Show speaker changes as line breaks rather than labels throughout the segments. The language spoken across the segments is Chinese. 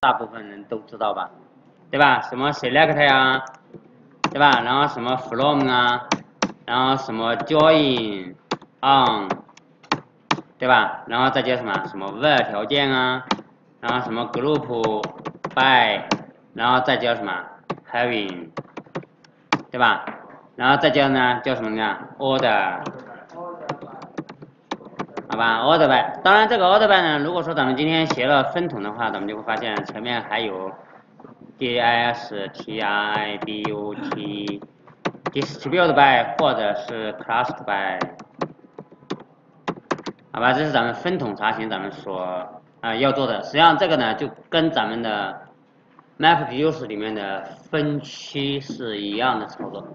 大部分人都知道吧，对吧？什么 select 呀，对吧？然后什么 from 啊，然后什么 join on，对吧？然后再叫什么什么 where 条件啊，然后什么 group by，然后再叫什么 having，对吧？然后再叫呢叫什么呢？order。好吧，order by，当然这个 order by 呢，如果说咱们今天学了分桶的话，咱们就会发现前面还有 d i s t i b u t distribute by 或者是 cluster by，好吧，这是咱们分桶查询咱们所啊要做的。实际上这个呢就跟咱们的 MapReduce 里面的分区是一样的操作，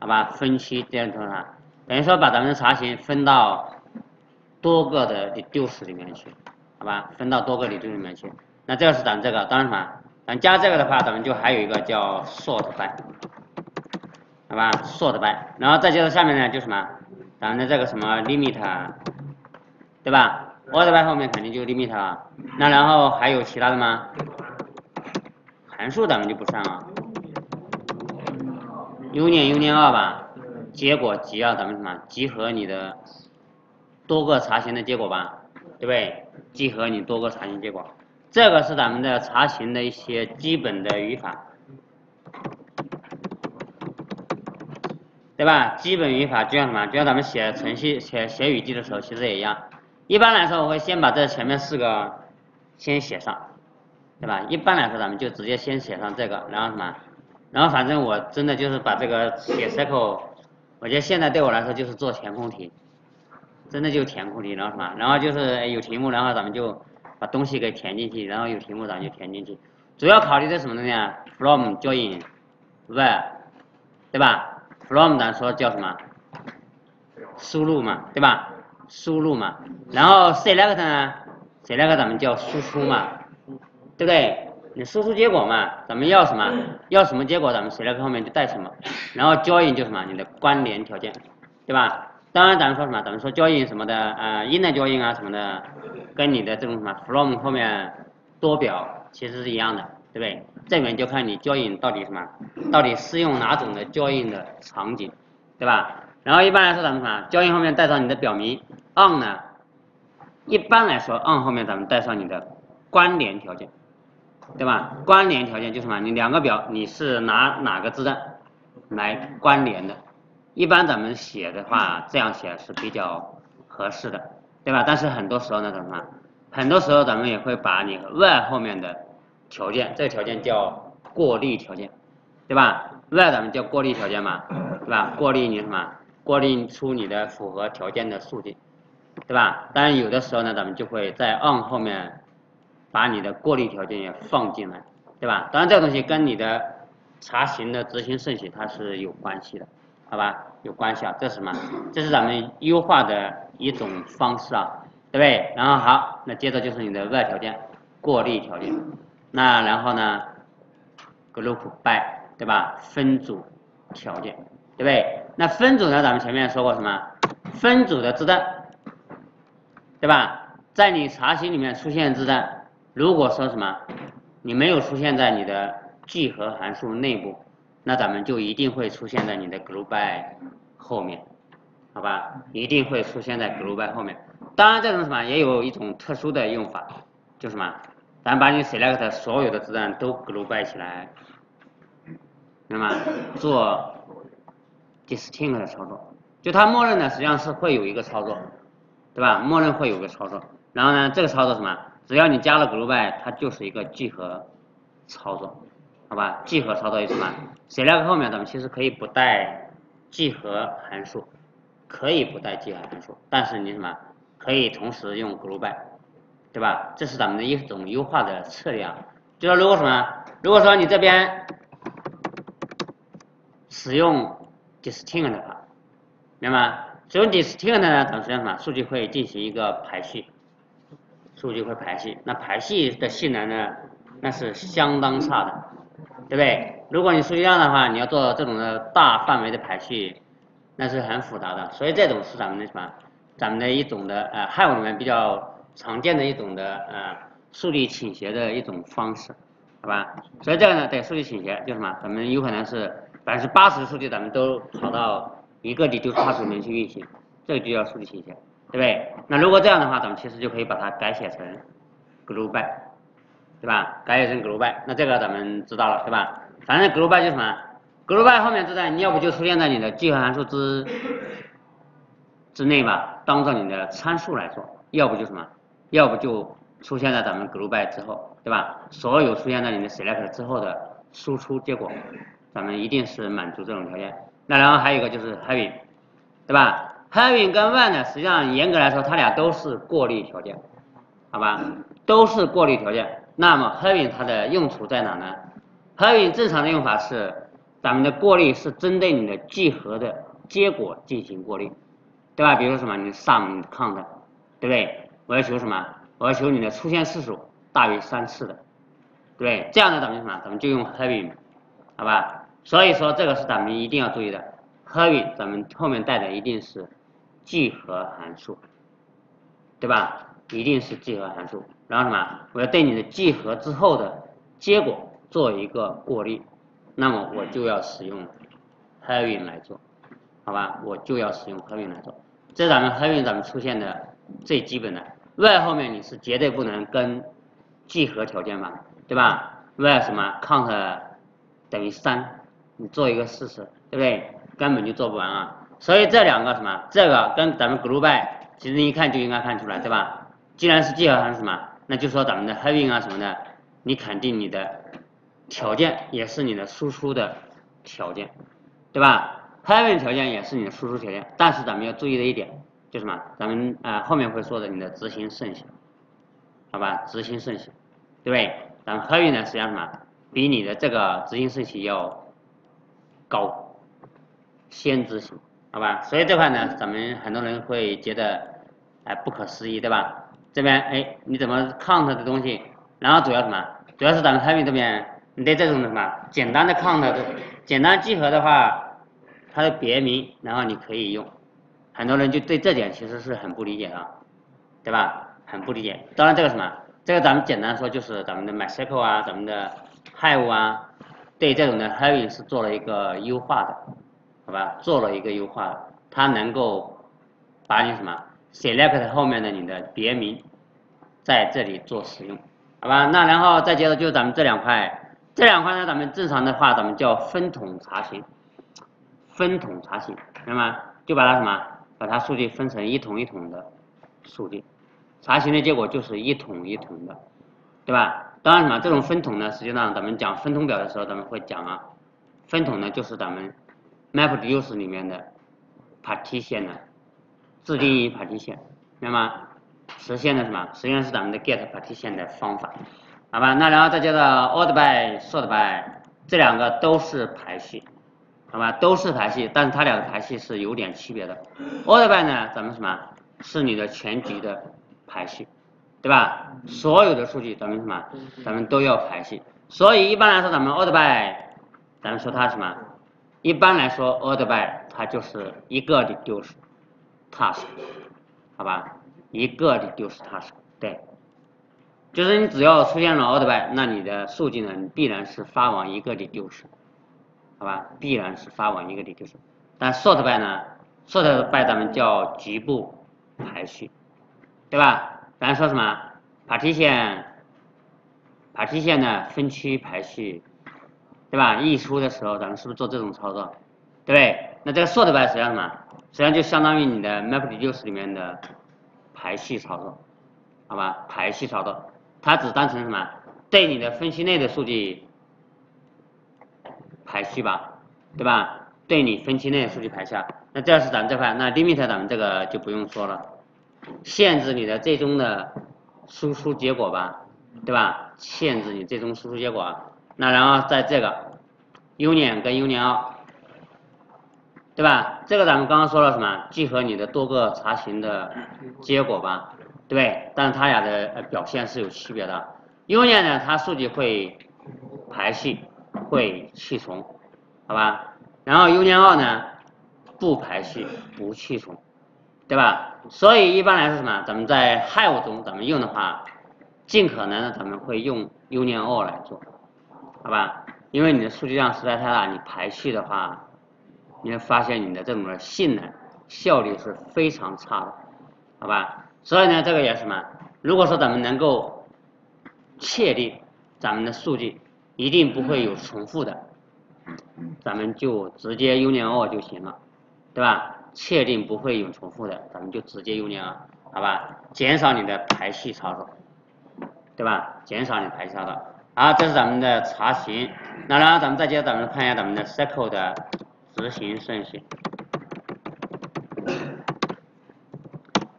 好吧，分区这样做啥？等于说把咱们的查询分到。多个的 reduce 里面去，好吧，分到多个 reduce 里面去。那这个是咱这个，当然什么，咱加这个的话，咱们就还有一个叫 sort by，好吧，sort by。然后再接着下面呢，就什么，咱的这个什么 limit，对吧？order by 后面肯定就 limit 了。那然后还有其他的吗？函数咱们就不算了。union union 二吧，结果集啊，咱们什么，集合你的。多个查询的结果吧，对不对？集合你多个查询结果，这个是咱们的查询的一些基本的语法，对吧？基本语法就像什么？就像咱们写程序、写写语句的时候，其实也一样。一般来说，我会先把这前面四个先写上，对吧？一般来说，咱们就直接先写上这个，然后什么？然后反正我真的就是把这个写 cycle，我觉得现在对我来说就是做填空题。真的就填空题，然后什么，然后就是有题目，然后咱们就把东西给填进去，然后有题目咱就填进去。主要考虑的什么东西啊？From join where，对吧？From 咱说叫什么？输入嘛，对吧？输入嘛。然后 select 呢？select 咱们叫输出嘛，对不对？你输出结果嘛，咱们要什么？要什么结果，咱们 select 后面就带什么。然后 join 就什么？你的关联条件，对吧？当然，咱们说什么？咱们说交易什么的，呃，in 的交易啊什么的，跟你的这种什么 from 后面多表其实是一样的，对不对？这里面就看你交易到底什么，到底适用哪种的交易的场景，对吧？然后一般来说，咱们什么交易后面带上你的表名 on 呢？一般来说 on 后面咱们带上你的关联条件，对吧？关联条件就是什么？你两个表你是拿哪个字段来关联的？一般咱们写的话，这样写是比较合适的，对吧？但是很多时候呢，怎么？很多时候咱们也会把你 where 后面的条件，这个条件叫过滤条件，对吧？where 咱们叫过滤条件嘛，对吧？过滤你什么？过滤出你的符合条件的数据，对吧？当然有的时候呢，咱们就会在 on 后面把你的过滤条件也放进来，对吧？当然这个东西跟你的查询的执行顺序它是有关系的。好吧，有关系啊，这是什么？这是咱们优化的一种方式啊，对不对？然后好，那接着就是你的外条件，过滤条件。那然后呢，group by，对吧？分组条件，对不对？那分组呢，咱们前面说过什么？分组的字段，对吧？在你查询里面出现字段，如果说什么，你没有出现在你的聚合函数内部。那咱们就一定会出现在你的 group by 后面，好吧？一定会出现在 group by 后面。当然，这种什么也有一种特殊的用法，就什么，咱把你 select 所有的字段都 group by 起来，那么做 distinct 的操作，就它默认呢实际上是会有一个操作，对吧？默认会有个操作。然后呢，这个操作什么？只要你加了 group by，它就是一个聚合操作。好吧，集合操作意思嘛？select 后面咱们其实可以不带集合函数，可以不带集合函数，但是你什么可以同时用 group by，对吧？这是咱们的一种优化的策略啊。就说如果什么，如果说你这边使用 distinct 的话，明白吗？使用 distinct 呢，咱们实际上什么？数据会进行一个排序，数据会排序，那排序的性能呢，那是相当差的。对不对？如果你数据量的话，你要做这种的大范围的排序，那是很复杂的。所以这种是咱们的什么？咱们的一种的呃，汉语里面比较常见的一种的呃数据倾斜的一种方式，好吧？所以这个呢，对数据倾斜就什么？咱们有可能是百分之八十的数据咱们都跑到一个 reduce 里面去运行，这个就叫数据倾斜，对不对？那如果这样的话，咱们其实就可以把它改写成 group by，对吧？改写成 group by，那这个咱们知道了，对吧？反正 group by 就什么？group by 后面这段你要不就出现在你的集合函数之之内吧，当做你的参数来做，要不就什么？要不就出现在咱们 group by 之后，对吧？所有出现在你的 select 之后的输出结果，咱们一定是满足这种条件。那然后还有一个就是 having，对吧？having 跟 when 呢，实际上严格来说，它俩都是过滤条件，好吧？都是过滤条件。那么 having 它的用处在哪呢？having 正常的用法是，咱们的过滤是针对你的集合的结果进行过滤，对吧？比如说什么，你 sum count，对不对？我要求什么？我要求你的出现次数大于三次的，对，对这样的咱们什么？咱们就用 having，好吧？所以说这个是咱们一定要注意的，having 咱们后面带的一定是集合函数，对吧？一定是集合函数。然后什么？我要对你的集合之后的结果做一个过滤，那么我就要使用 having 来做，好吧？我就要使用 having 来做。这咱们 having 咱们出现的最基本的。where 后面你是绝对不能跟集合条件吧，对吧？where 什么 count 等于三，你做一个试试，对不对？根本就做不完啊！所以这两个什么，这个跟咱们 group by 其实一看就应该看出来，对吧？既然是集合函数什么，那就说咱们的 having 啊什么的，你肯定你的条件也是你的输出的条件，对吧？having 条件也是你的输出条件，但是咱们要注意的一点。就什么？咱们啊后面会说的，你的执行顺序，好吧？执行顺序，对不对？咱们 having 呢，实际上什么？比你的这个执行顺序要高，先执行，好吧？所以这块呢，咱们很多人会觉得哎不可思议，对吧？这边哎你怎么 count 的东西？然后主要什么？主要是咱们 having 这边，你对这种的什么简单的 count，简单集合的话，它的别名，然后你可以用。很多人就对这点其实是很不理解的，对吧？很不理解。当然这个什么，这个咱们简单说就是咱们的 MySQL 啊，咱们的 Hive 啊，对这种的 Having 是做了一个优化的，好吧？做了一个优化，它能够把你什么 Select 后面的你的别名在这里做使用，好吧？那然后再接着就是咱们这两块，这两块呢，咱们正常的话咱们叫分桶查询，分桶查询，明白吗？就把它什么？把它数据分成一桶一桶的数据，查询的结果就是一桶一桶的，对吧？当然什么这种分桶呢，实际上咱们讲分桶表的时候，咱们会讲啊，分桶呢就是咱们 MapReduce 里面的 partition 的自定义 partition，明白吗？实现的什么？实际上是咱们的 get partition 的方法，好吧？那然后再接着 order by sort by 这两个都是排序。好吧，都是排序，但是它俩的排序是有点区别的。order by 呢，咱们什么？是你的全局的排序，对吧？所有的数据咱们什么？咱们都要排序。所以一般来说，咱们 order by，咱们说它什么？一般来说，order by 它就是一个的丢失 task，好吧？一个的丢失 task，对，就是你只要出现了 order by，那你的数据呢，必然是发往一个的丢失。好吧，必然是发往一个的就是，但 sort by 呢，sort by 咱们叫局部排序，对吧？咱说什么？partition，partition 呢分区排序，对吧？溢出的时候咱们是不是做这种操作？对对？那这个 sort by 实际上什么？实际上就相当于你的 MapReduce 里面的排序操作，好吧？排序操作，它只当成什么？对你的分析内的数据。排序吧，对吧？对你分期内的数据排序，那这是咱们这块，那 limit 咱们这个就不用说了，限制你的最终的输出结果吧，对吧？限制你最终输出结果，那然后在这个 union 跟 union，对吧？这个咱们刚刚说了什么？集合你的多个查询的结果吧，对？但是它俩的表现是有区别的，union 呢，它数据会排序。会去重，好吧？然后 union 二呢，不排序，不去重，对吧？所以一般来说什么？咱们在 Hive 中咱们用的话，尽可能的咱们会用 Union All 来做，好吧？因为你的数据量实在太大，你排序的话，你会发现你的这种的性能效率是非常差的，好吧？所以呢，这个也是什么？如果说咱们能够确定咱们的数据一定不会有重复的，咱们就直接 Union All 就行了，对吧？确定不会有重复的，咱们就直接 Union All，好吧？减少你的排序操作，对吧？减少你排序操作。好，这是咱们的查询。那然后咱们再接着咱们看一下咱们的 cycle 的执行顺序。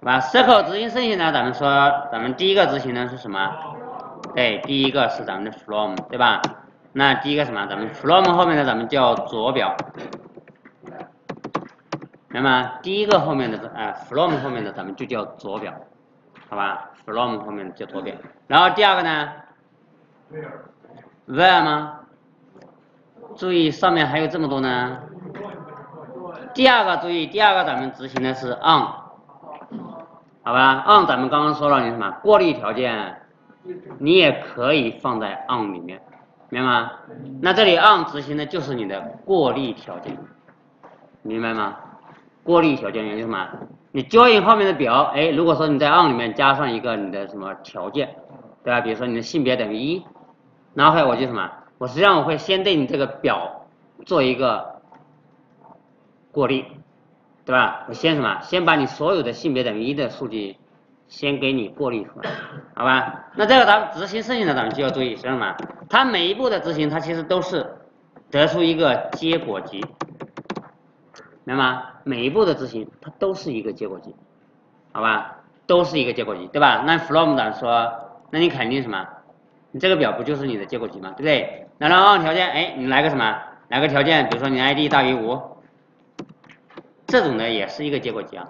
把 cycle 执行顺序呢，咱们说咱们第一个执行呢是什么？对，第一个是咱们的 from，对吧？那第一个什么？咱们 from 后面的咱们叫左表，明白吗？第一个后面的呃 from 后面的咱们就叫左表，好吧？from 后面的叫左表。然后第二个呢？where 吗？注意上面还有这么多呢。第二个注意，第二个咱们执行的是 on，好吧？on 咱们刚刚说了，你什么过滤条件，你也可以放在 on 里面，明白吗？那这里 on 执行的就是你的过滤条件，明白吗？过滤条件也就是什么？你 join 后面的表，哎，如果说你在 on 里面加上一个你的什么条件，对吧？比如说你的性别等于一。然后我就什么？我实际上我会先对你这个表做一个过滤，对吧？我先什么？先把你所有的性别等于一的数据先给你过滤出来，好吧？那这个咱们执行剩下的，咱们就要注意是什么？它每一步的执行，它其实都是得出一个结果集，明白吗？每一步的执行，它都是一个结果集，好吧？都是一个结果集，对吧？那 from 咱说，那你肯定什么？你这个表不就是你的结果集吗？对不对？那然后条件，哎，你来个什么？来个条件，比如说你 ID 大于五，这种呢也是一个结果集啊，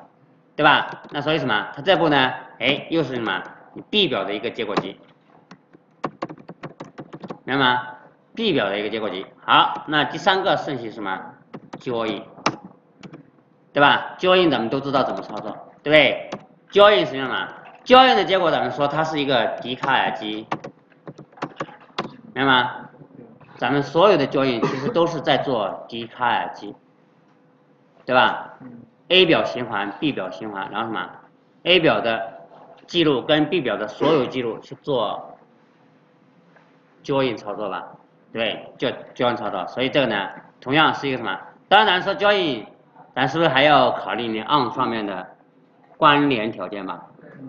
对吧？那所以什么？它这步呢？哎，又是什么？你 B 表的一个结果集，明白吗？B 表的一个结果集。好，那第三个顺序是什么？Join，对吧？Join 咱们都知道怎么操作，对不对？Join 是什么？Join 的结果咱们说它是一个笛卡尔积。明白吗？咱们所有的交易其实都是在做笛卡尔积，对吧？A 表循环，B 表循环，然后什么？A 表的记录跟 B 表的所有记录去做交易操作吧？对，叫交易操作。所以这个呢，同样是一个什么？当然说交易，咱是不是还要考虑你 on 上面的关联条件吧？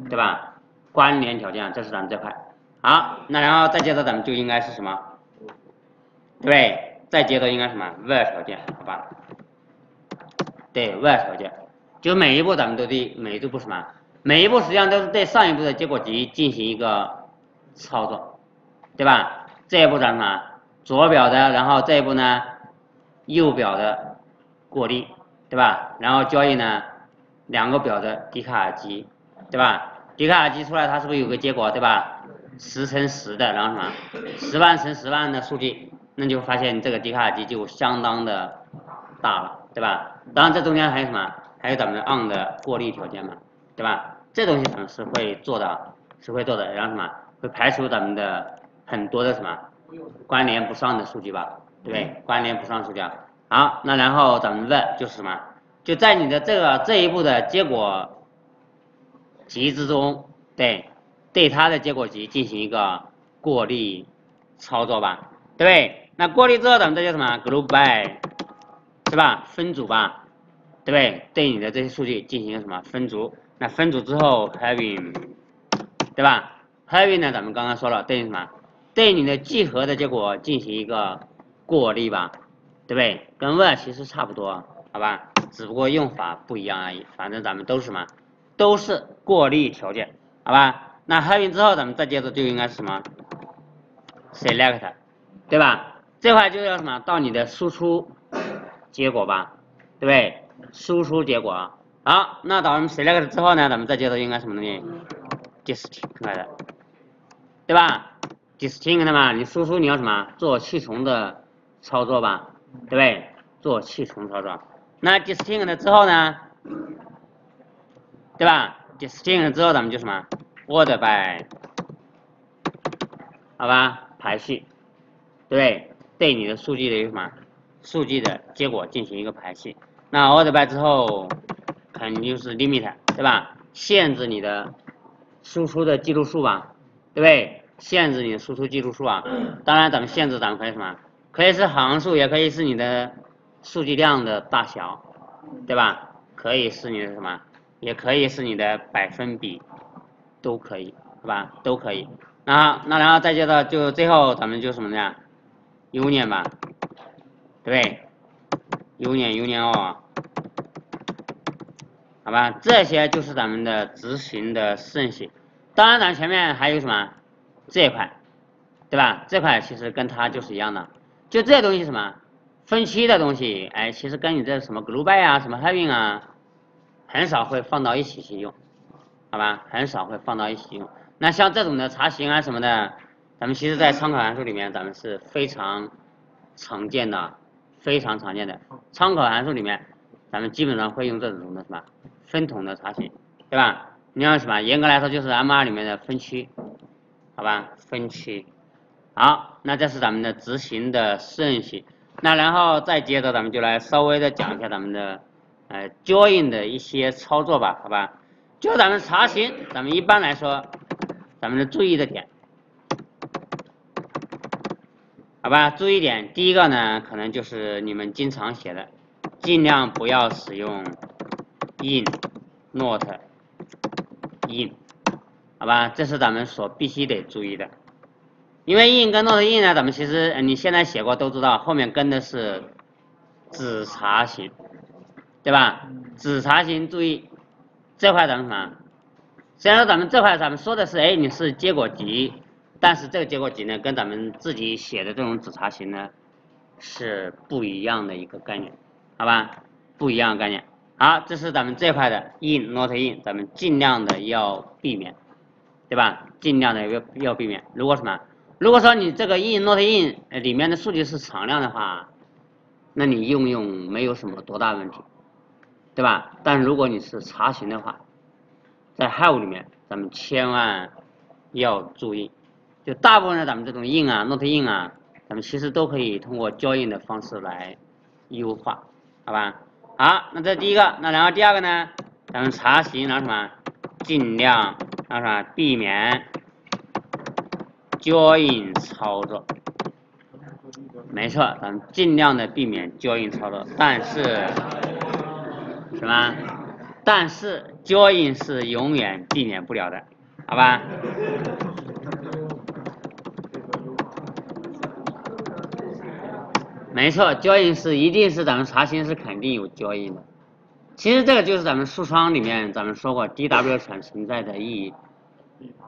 对吧？关联条件，这是咱们这块。好，那然后再接着咱们就应该是什么？对，再接着应该什么？where 条件，好吧？对外条件，就每一步咱们都对每一步什么？每一步实际上都是对上一步的结果集进行一个操作，对吧？这一步咱们什么？左表的，然后这一步呢，右表的过滤，对吧？然后交易呢，两个表的笛卡尔积，对吧？笛卡尔积出来，它是不是有个结果，对吧？十乘十的，然后什么十万乘十万的数据，那就发现这个笛卡尔积就相当的大了，对吧？当然这中间还有什么？还有咱们的 on 的过滤条件嘛，对吧？这东西咱们是会做的，是会做的，然后什么？会排除咱们的很多的什么关联不上的数据吧，对不对？关联不上数据。好，那然后咱们问就是什么？就在你的这个这一步的结果集之中，对。对它的结果集进行一个过滤操作吧，对不对？那过滤之后，咱们这叫什么？group by，是吧？分组吧，对不对？对你的这些数据进行什么分组？那分组之后，having，对吧？having 呢？咱们刚刚说了，对什么？对你的集合的结果进行一个过滤吧，对不对？跟 where 其实差不多，好吧？只不过用法不一样而已。反正咱们都是什么？都是过滤条件，好吧？那 having 之后，咱们再接着就应该是什么？select，对吧？这块就要什么？到你的输出结果吧，对不对？输出结果。好，那咱们 select 之后呢，咱们再接着应该什么东西？distinct，对吧？distinct 嘛，你输出你要什么？做气重的操作吧，对不对？做气重操作。那 distinct 之后呢？对吧？distinct 之后咱们就什么？word by 好吧？排序，对，对对你的数据的一个什么数据的结果进行一个排序。那 order by 之后，肯定就是 limit，对吧？限制你的输出的记录数吧，对不对？限制你的输出记录数啊。当然，咱们限制咱们可以什么？可以是行数，也可以是你的数据量的大小，对吧？可以是你的什么？也可以是你的百分比，都可以，是吧？都可以。那那然后再接着就最后咱们就什么呢？union 吧，对不对？union union all，好吧？这些就是咱们的执行的顺序。当然，咱前面还有什么这一块，对吧？这块其实跟它就是一样的。就这些东西什么分期的东西，哎，其实跟你这什么 global 啊、什么 having 啊，很少会放到一起去用，好吧？很少会放到一起用。那像这种的查询啊什么的，咱们其实在参考函数里面，咱们是非常常见的，非常常见的。参考函数里面，咱们基本上会用这种的什么分桶的查询，对吧？你要什么？严格来说就是 M2 里面的分区，好吧？分区。好，那这是咱们的执行的顺序。那然后再接着咱们就来稍微的讲一下咱们的呃 join 的一些操作吧，好吧？就咱们查询，咱们一般来说。咱们的注意的点，好吧？注意点，第一个呢，可能就是你们经常写的，尽量不要使用 in not in，好吧？这是咱们所必须得注意的，因为 in 跟 not in 呢，咱们其实你现在写过都知道，后面跟的是子查询，对吧？子查询注意这块咱们什么？虽然说咱们这块咱们说的是，哎，你是结果集，但是这个结果集呢，跟咱们自己写的这种子查询呢，是不一样的一个概念，好吧？不一样的概念。好，这是咱们这块的 in not in，咱们尽量的要避免，对吧？尽量的要要避免。如果什么？如果说你这个 in not in 里面的数据是常量的话，那你用用没有什么多大问题，对吧？但如果你是查询的话，在 have 里面，咱们千万要注意，就大部分的咱们这种印啊、not in 啊，咱们其实都可以通过 join 的方式来优化，好吧？好，那这第一个，那然后第二个呢，咱们查询然后什么，尽量然后什么避免 join 操作，没错，咱们尽量的避免 join 操作，但是什么？但是 join 是永远避免不了的，好吧？没错交易是一定是咱们查询是肯定有交易的。其实这个就是咱们数窗里面咱们说过 DW 层存在的意义，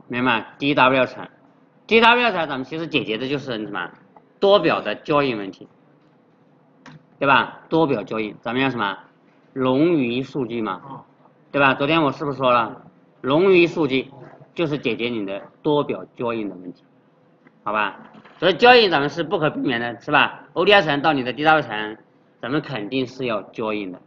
明白吗？DW 层，DW 层咱们其实解决的就是什么多表的交易问题，对吧？多表交易咱们要什么冗余数据嘛？对吧？昨天我是不是说了，冗余数据就是解决你的多表交易的问题，好吧？所以交易咱们是不可避免的，是吧？ODI 层到你的 DW 层，咱们肯定是要交易的，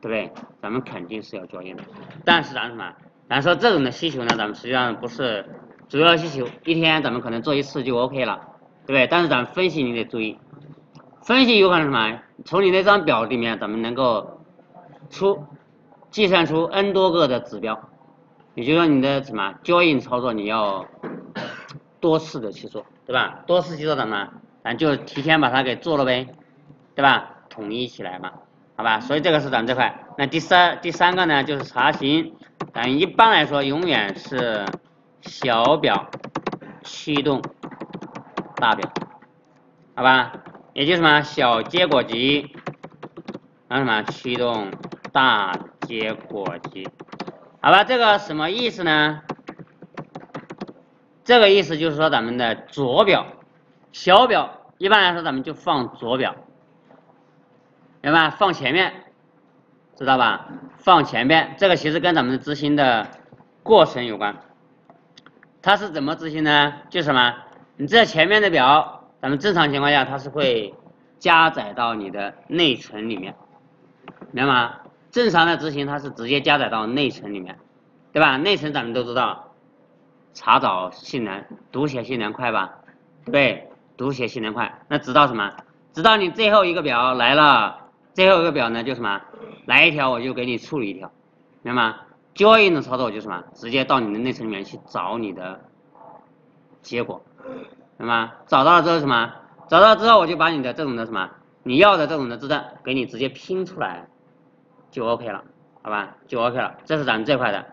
对不对？咱们肯定是要交易的。但是咱什么？咱说这种的需求呢，咱们实际上不是主要需求，一天咱们可能做一次就 OK 了，对不对？但是咱们分析你得注意，分析有可能什么？从你那张表里面，咱们能够出。计算出 n 多个的指标，也就是说你的什么交易操作你要多次的去做，对吧？多次去做怎么？咱就提前把它给做了呗，对吧？统一起来嘛，好吧？所以这个是咱们这块。那第三第三个呢，就是查询，咱一般来说永远是小表驱动大表，好吧？也就是什么小结果集，然后什么驱动大。结果集，好吧，这个什么意思呢？这个意思就是说，咱们的左表小表，一般来说咱们就放左表，明白？放前面，知道吧？放前面，这个其实跟咱们的执行的过程有关。它是怎么执行呢？就是什么？你这前面的表，咱们正常情况下它是会加载到你的内存里面，明白吗？正常的执行它是直接加载到内存里面，对吧？内存咱们都知道，查找性能，读写性能快吧？对，读写性能快。那直到什么？直到你最后一个表来了，最后一个表呢就什么？来一条我就给你处理一条，明白吗？Join 的操作就是什么？直接到你的内存里面去找你的结果，明白吗？找到了之后什么？找到之后我就把你的这种的什么？你要的这种的字段给你直接拼出来，就 OK 了，好吧？就 OK 了，这是咱们这块的，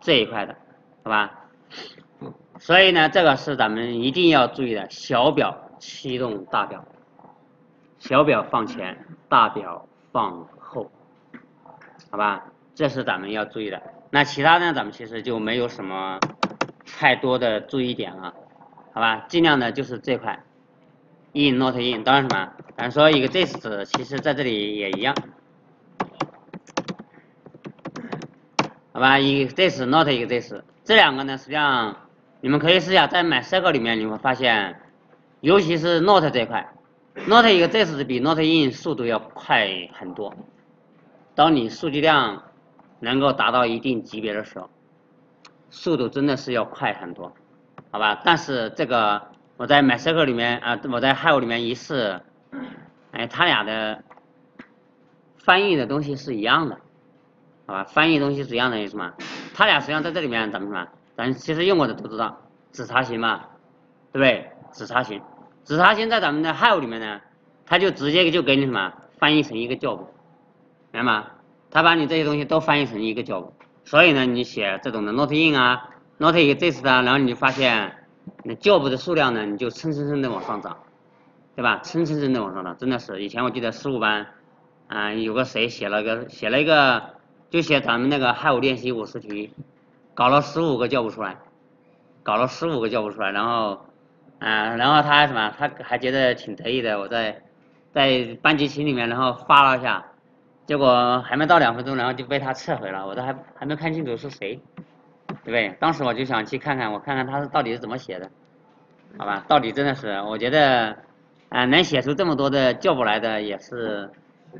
这一块的，好吧？所以呢，这个是咱们一定要注意的，小表驱动大表，小表放前，大表放后，好吧？这是咱们要注意的。那其他呢，咱们其实就没有什么太多的注意点了，好吧？尽量呢就是这块。in not in，当然什么？咱说一个 this，其实在这里也一样，好吧？一个 this not 一个 this，这两个呢，实际上你们可以试一下，在 MySQL 里面你会发现，尤其是 not 这块，not 一个 this 比 not in 速度要快很多。当你数据量能够达到一定级别的时候，速度真的是要快很多，好吧？但是这个。我在 MySQL 里面啊，我在 Hive 里面一试，哎，它俩的翻译的东西是一样的，好吧？翻译东西是一样的，意思嘛？它俩实际上在这里面咱们什么？咱其实用过的都知道，只查询嘛，对不对？只查询，只查询在咱们的 Hive 里面呢，它就直接就给你什么翻译成一个 job，明白吗？它把你这些东西都翻译成一个 job，所以呢，你写这种的 not in 啊，not exist 啊，然后你就发现。那 job 的数量呢，你就蹭蹭蹭的往上涨，对吧？蹭蹭蹭的往上涨，真的是。以前我记得十五班，啊，有个谁写了个写了一个，就写咱们那个汉武练习五十题，搞了十五个叫不出来，搞了十五个叫不出来，然后，啊，然后他还什么？他还觉得挺得意的。我在在班级群里面，然后发了一下，结果还没到两分钟，然后就被他撤回了。我都还还没看清楚是谁。对不对？当时我就想去看看，我看看他是到底是怎么写的，好吧？到底真的是，我觉得，啊，能写出这么多的叫不来的也是，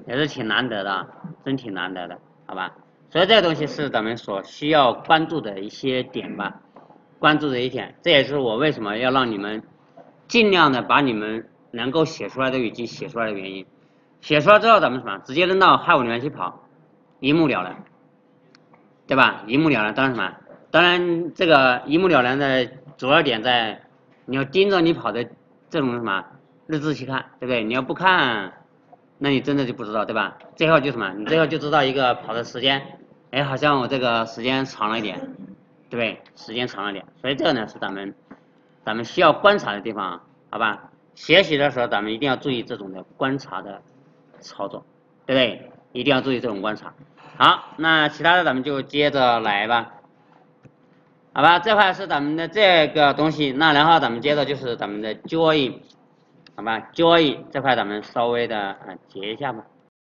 也是挺难得的，真挺难得的，好吧？所以这个东西是咱们所需要关注的一些点吧，关注的一点，这也是我为什么要让你们尽量的把你们能够写出来的语句写出来的原因。写出来之后咱们什么？直接扔到 Hive 里面去跑，一目了然，对吧？一目了然，当然什么？当然，这个一目了然的主要点在，你要盯着你跑的这种什么日志去看，对不对？你要不看，那你真的就不知道，对吧？最后就什么，你最后就知道一个跑的时间，哎，好像我这个时间长了一点，对不对？时间长了点，所以这个呢是咱们咱们需要观察的地方，好吧？学习的时候咱们一定要注意这种的观察的操作，对不对？一定要注意这种观察。好，那其他的咱们就接着来吧。好吧，这块是咱们的这个东西，那然后咱们接着就是咱们的 join，好吧，join 这块咱们稍微的啊截一下吧。